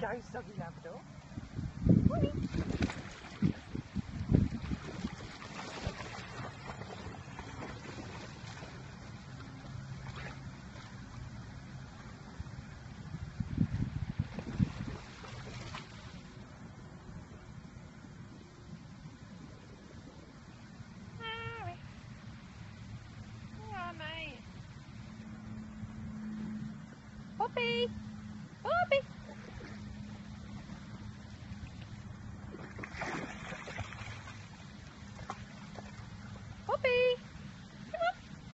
very soggy Labrador. Poppy!